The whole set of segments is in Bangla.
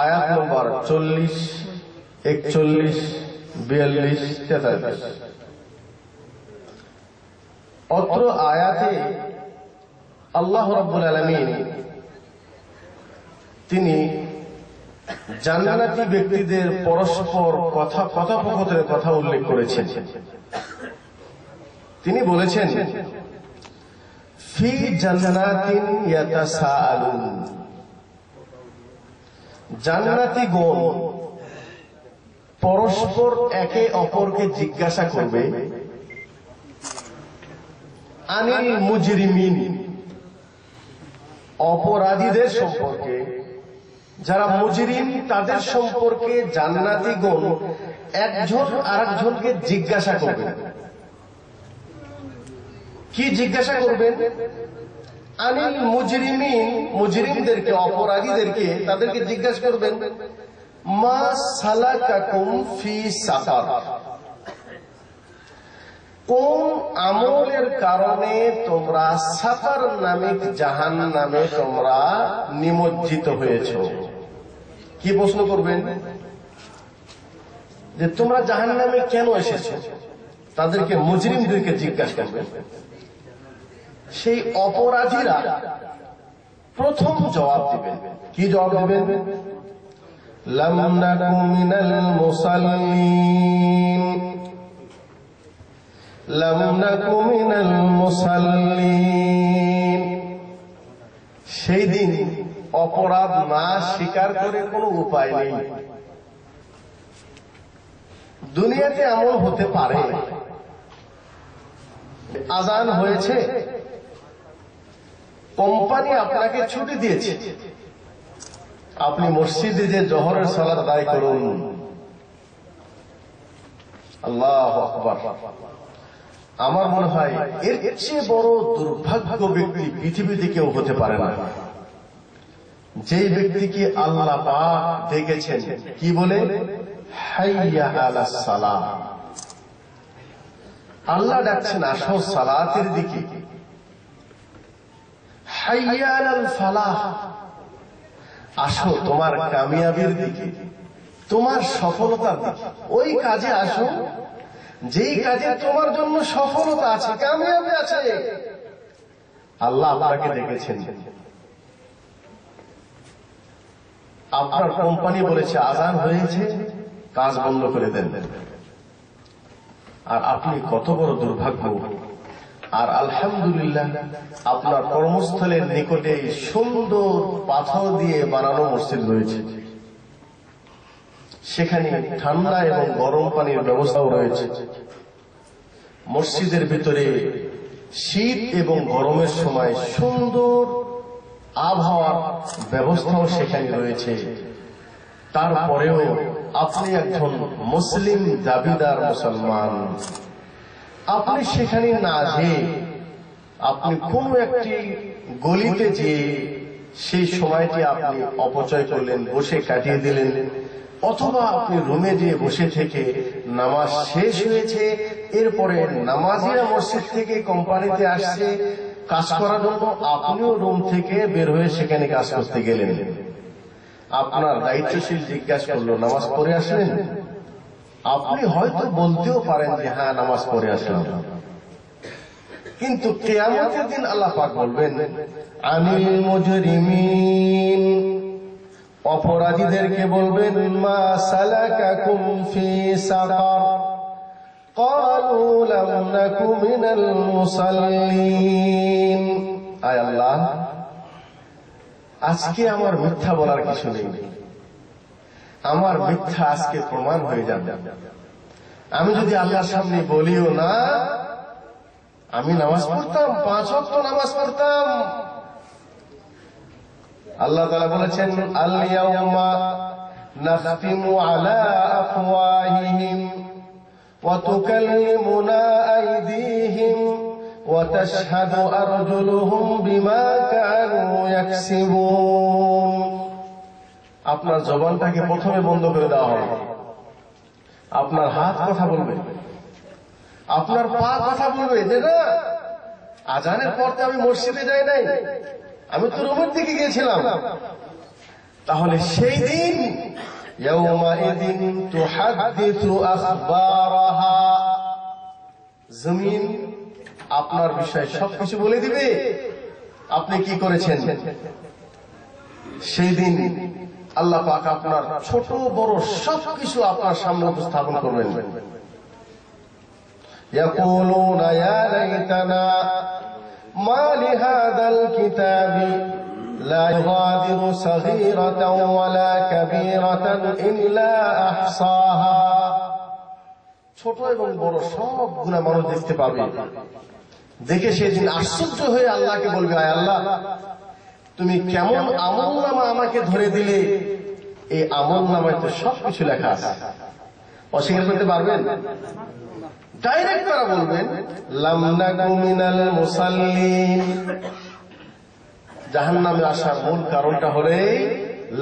আয়াত নম্বর চল্লিশ, একচল্লিশ, বিয়াল্লিশ, তেতাল্লিশ। অত্র আয়াতে আল্লাহ রব্বুল আলমিন তিনি জান্নাতি ব্যক্তিদের পরস্পর কথা, কথোপকথনের কথা উল্লেখ করেছেন। তিনি বলেছেন ফি জান্নাতিন জান্নাতি পরস্পর একে অপরকে জিজ্ঞাসা করবে, আনিল মুজরিমিন? অপরাধীদের সম্পর্কে, যারা মুজরিম, তাদের সম্পর্কে জান্নাতি গণ একজন আরেকজনকে জিজ্ঞাসা করবে। কি জিজ্ঞাসা করবেন? আনিল মুজরিমিন, মুজরিমদেরকে, অপরাধীদেরকে তাদেরকে জিজ্ঞাসা করবেন, মা সালাকাকুম ফি সাফার কোন আমলের কারণে তোমরা সাফার নামে জাহান নামে তোমরা নিমজ্জিত হয়েছ? কি প্রশ্ন করবেন? যে তোমরা জাহান নামে কেন এসেছ? তাদেরকে মুজরিমদেরকে জিজ্ঞাসা করবেন। সেই অপরাধীরা প্রথম জবাব দিবেন কি জবাব দিবেন সেই দিন অপরাধ না স্বীকার করে কোনো উপায় নেই। দুনিয়াতে এমন হতে পারে। আজান হয়েছে কোম্পানি আপনাকে ছুটি দিয়েছে। আপনি মসজিদে যে জহরের সালাদ আদায় করুন। আল্লাহ আমার মনে হয় এর চেয়ে বড় দুর্ভাগ্য ব্যক্তি পৃথিবীতে কেউ হতে পারে না। যেই ব্যক্তিকে আল্লাহ ডেকেছেন, কি বলে? আল্লাহ ডাকছেন আসো সালাতের দিকে। আসো তোমার কামিয়াবির দিকে, তোমার সফলতার দিকে। ওই কাজে আসো, যেই কাজে তোমার জন্য সফলতা আছে, কামিয়াবি আছে। আল্লাহ আপনাকে ডেকেছেন। আপনার কোম্পানি বলেছে, আজান হয়েছে, কাজ বন্ধ করে দেন। আর আপনি কত বড় দুর্ভাগ্য আর আলহামদুলিল্লাহ, আপনার কর্মস্থলের নিকটে সুন্দর পাথর দিয়ে বানানো মসজিদ রয়েছে। সেখানে ঠান্ডা এবং গরম পানির ব্যবস্থাও রয়েছে। মসজিদের ভিতরে শীত এবং গরমের সময় সুন্দর আবহাওয়ার ব্যবস্থাও সেখানে রয়েছে। তারপরেও আপনি একজন মুসলিম দাবিদার মুসলমান। আপনি সেখানে না যে আপনি কোন একটি গলিতে যে সেই সময়টি আপনি অপচয় করলেন, বসে কাটিয়ে দিলেন, অথবা আপনি রুমে দিয়ে বসে থেকে নামাজ শেষ হয়েছে, এরপরে নামাজিরা মসজিদ থেকে কোম্পানিতে আসছে, কাজ করার জন্য আপনিও রুম থেকে বের হয়ে সেখানে কাজ করতে গেলেন। আপনার দায়িত্বশীল জিজ্ঞাসা করল, নামাজ পড়ে আসলেন? আপনি হয়তো বলতেও পারেন যে হ্যাঁ নামাজ পড়ে আসলাম কিন্তু কেয়ামতের দিন আল্লাহ পাক বলবেন, আনিল মজরিমিন। অপরাধীদেরকে বলবেন, মা সালাকাকুম ফি সাকার। ক্বালু লাম নাকু মিনাল মুসাল্লিন। আয় আল্লাহ, আজকে আমার মিথ্যা বলার কিছু নেই। আমার মিথ্যা আজকে প্রমাণ হয়ে যাবে আমি যদি আল্লাহর সামনে বলিও না আমি নামাজ পড়তাম পাঁচ অক্ট নামাজ পড়তাম আল্লাহ তালা বলেছেন আল্লাহ নাখতিমু আলা আফওয়াহিহিম وتكلمنا أيديهم وتشهد أرجلهم بما كانوا يكسبون আপনার জবানটাকে প্রথমে বন্ধ করে দেওয়া হবে। আপনার হাত কথা বলবে। আপনার পা কথা বলবে যে, না, আজানের পর তো আমি মসজিদে যাই নাই। আমি তো রোমের দিকে গিয়েছিলাম। তাহলে সেই দিন জমিন আপনার বিষয়ে সবকিছু বলে দিবে। আপনি কি করেছেন? সেই দিন আল্লাহ পাক আপনার ছোট বড় সবকিছু আপনার সামনে উপস্থাপন করবেন يقولون يا ليتنا ما لهذا الكتاب لا يغادر صغيرة ولا كبيرة إلا أحصاها ছোট এবং বড় সব গুণা মানুষ দেখতে পাবে দেখে সেদিন আশ্চর্য হয়ে আল্লাহকে বলবে আয় আল্লাহ তুমি কেমন আমল নামা আমাকে ধরে দিলে? এই আমল নামায় তো সবকিছু লেখা আছে। অস্বীকার করতে পারবেন? ডাইরেক্ট তারা বলবেন লামনাকু মিনাল মুসাল্লিন। জাহান্নামে আসার মূল কারণটা হলে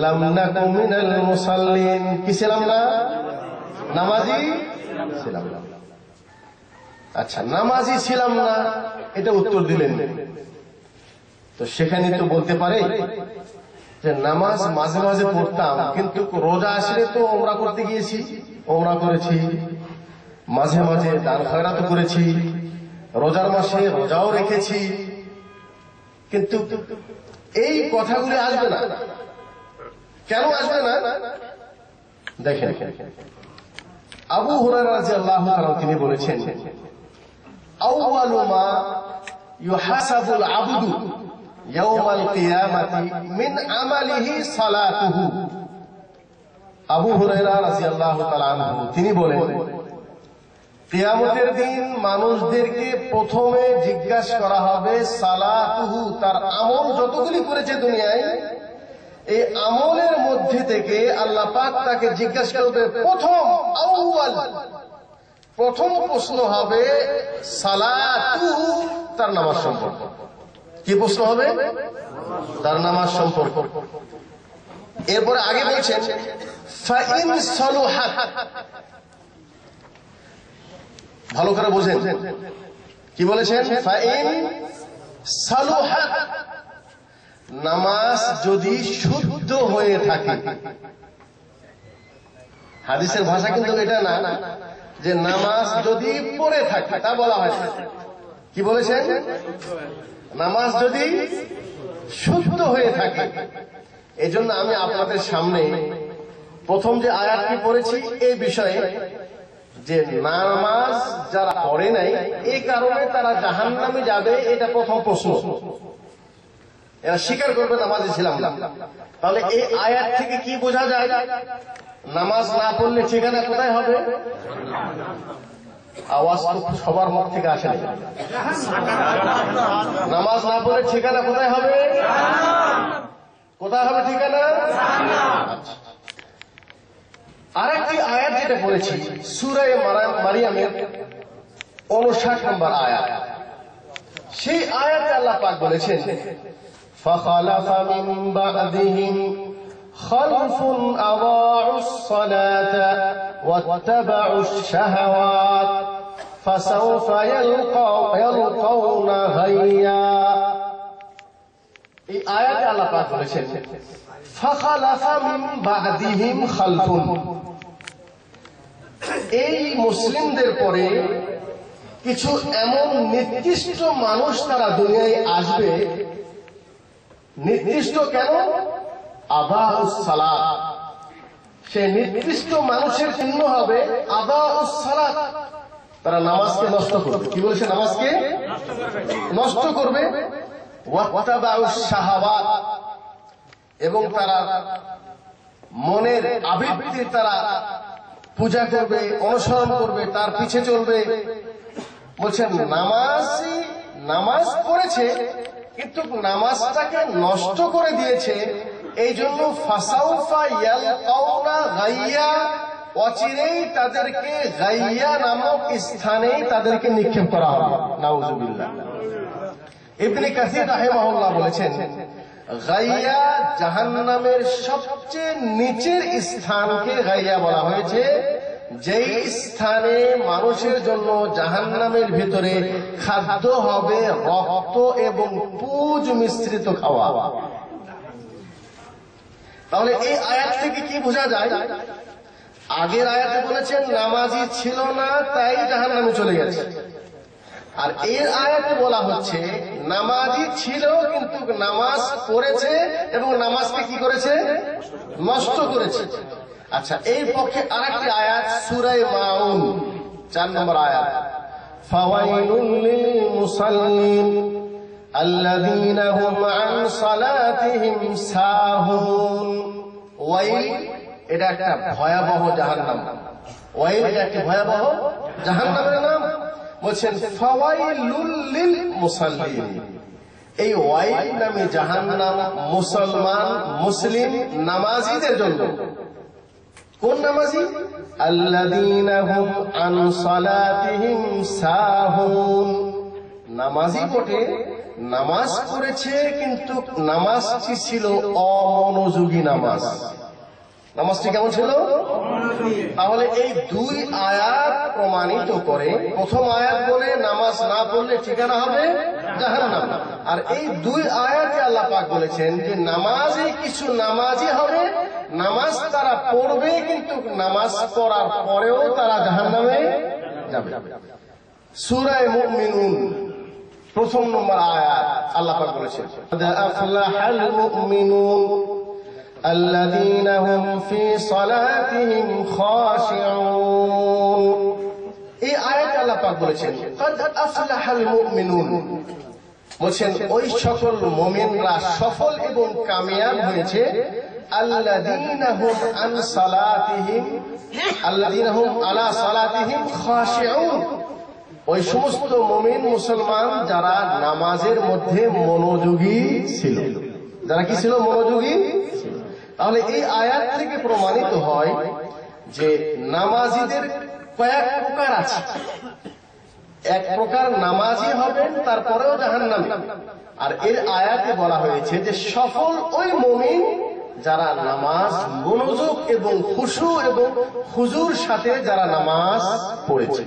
লামনাকু মিনাল মুসাল্লিন। কি ছিলাম না নামাজি ছিলাম না। আচ্ছা নামাজি ছিলাম না, এটা উত্তর দিলেন। তো সেখানে তো বলতে পারে যে নামাজ মাঝে মাঝে পড়তাম, কিন্তু রোজা আসলে তো ওমরা করতে গিয়েছি, ওমরা করেছি। মাঝে মাঝে দান খয়রাত করেছি, রোজার মাসে রোজাও রেখেছি। কিন্তু এই কথাগুলি আসবে না। কেন আসবে না? দেখেন, আবু রাদিয়াল্লাহু তাআলা তিনি বলেছেন আবদু মিন আমালিহি আবু আনহু, তিনি বলেন, কিয়ামতের দিন মানুষদেরকে প্রথমে জিজ্ঞাসা করা হবে, সালাতুহু তার আমল যতগুলি করেছে দুনিয়ায়, এই আমলের মধ্যে থেকে আল্লাহ পাক তাকে জিজ্ঞাসা করবে, প্রথম আউয়াল, প্রথম প্রশ্ন হবে সালাতুহু তার নামাজ সম্পর্ক। কি প্রশ্ন হবে? তার নামাজ সম্পর্ক। এরপরে আগে বলছেন ভালো করে বোঝেন। কি বলেছেন? নামাজ যদি শুদ্ধ হয়ে থাকে। হাদিসের ভাষা কিন্তু এটা না, যে নামাজ যদি পড়ে থাকে, তা বলা হয়। কি বলেছেন? নামাজ যদি শুদ্ধ হয়ে থাকে এই জন্য আমি আপনাদের সামনে প্রথম যে আয়াতটি পড়েছি এই বিষয়ে যে নামাজ যারা পড়ে নাই, এই কারণে তারা জাহান নামে যাবে, এটা প্রথম প্রশ্ন। এরা স্বীকার করবে নামাজে ছিলাম না। তাহলে এই আয়াত থেকে কি বোঝা যায়? নামাজ না পড়লে ঠিকানা কোথায় হবে? আওয়াজ তো সবার মুখ থেকে আসে না নামাজ না পড়লে ঠিকানা কোথায় হবে কোথায় হবে ঠিকানা আচ্ছা। আরেকটি আয়াত যেটা পড়েছি সুরায় মারিয়ামের উনষাট নম্বর আয়াত সেই আয়াতে আল্লাহ পাক বলেছেন فخلف من بعدهم خلف أضاعوا الصلاة واتبعوا الشهوات فسوف يلقوا يلقون غيا এই আয়াতে আল্লাহ পাক বলেছেন ফাখালাফা মিন বাদিহিম খালফুন এই মুসলিমদের পরে কিছু এমন নির্দিষ্ট মানুষ তারা দুনিয়ায় আসবে নির্দিষ্ট কেন আবা সালাত সে নির্দিষ্ট মানুষের চিহ্ন হবে আবা সালাত তারা নামাজকে নষ্ট করবে। কি বলছে নামাজকে? নষ্ট করবে। এবং তারা মনের আবৃত্তির তারা পূজা করবে, অনুসরণ করবে, তার পিছে চলবে। বলছেন নামাজ নামাজ পড়েছে, কিন্তু নামাজটাকে নষ্ট করে দিয়েছে এই জন্য ফাসাউফা অচিরেই তাদেরকে গাইয়া নামক স্থানেই তাদেরকে নিক্ষেপ করা হবে। নাউজুবিল্লাহ। ইবনে কাসির রাহিমাহুল্লাহ বলেছেন, গাইয়া জাহান্নামের সবচেয়ে নিচের স্থানকে গাইয়া বলা হয়েছে, যেই স্থানে মানুষের জন্য জাহান্নামের ভিতরে খাদ্য হবে রক্ত এবং পুজ মিশ্রিত খাওয়া। তাহলে এই আয়াত থেকে কি বোঝা যায়? আগের আয়াতে বলেছেন, নামাজি ছিল না, তাই জাহান্নামে চলে গেছে। আর এর আয়াতে বলা হচ্ছে, নামাজি ছিল কিন্তু নামাজ পড়েছে এবং নামাজকে কি করেছে? নষ্ট করেছে। আচ্ছা এই পক্ষে আরেকটি আয়াত সুরাই মাউন, চার নম্বর আয়াত। الذين هم عن صلاتهم ساهون ওয়াইল এটা একটা ভয়াবহ জাহান্নাম ওয়াইল এটা একটি ভয়াবহ জাহান্নামের নাম বলছেন ফাওয়াইলুল লিল মুসাল্লিন এই ওয়াইল নামে জাহান্নাম মুসলমান মুসলিম নামাজীদের জন্য কোন নামাজি আল্লাযীনা হুম আন সালাতিহিম সাহুন নামাজি বটে নামাজ পড়েছে, কিন্তু নামাজটি ছিল অমনোযোগী নামাজ। নামাজটি কেমন ছিল? তাহলে এই দুই আয়াত প্রমাণিত করে, প্রথম আয়াত বলে নামাজ না পড়লে ঠিকানা হবে আর এই দুই আয়াতে আল্লাহ পাক বলেছেন যে নামাজে কিছু নামাজই হবে, নামাজ তারা পড়বে, কিন্তু নামাজ পড়ার পরেও তারা জাহান্নামে যাবে। সূরায়ে মুমিনুন প্রথম নম্বর আয়াত আল্লাহ পাক বলেছেন আফলাহাল মুমিনুন الذين هم في صلاتهم خاشعون এই আয়াত আল্লাহ পাক বলেছেন قد أفلح المؤمنون বলছেন ওই সকল মুমিনরা সফল এবং কামিয়াব হয়েছে আল্লাযীনা হুম আন সালাতিহিম আল্লাযীনা হুম আলা সালাতিহিম খাশিউন ওই সমস্ত মমিন মুসলমান যারা নামাজের মধ্যে মনোযোগী ছিল। যারা কি ছিল? মনোযোগী তাহলে এই আয়াত থেকে প্রমাণিত হয় যে নামাজিদের কয়েক প্রকার আছে। এক প্রকার নামাজি হবেন, তারপরেও জাহান্নাম। আর এর আয়াতে বলা হয়েছে যে সফল ওই মমিন যারা নামাজ, মনোযোগ এবং খুশু এবং হুজুর সাথে যারা নামাজ পড়েছে।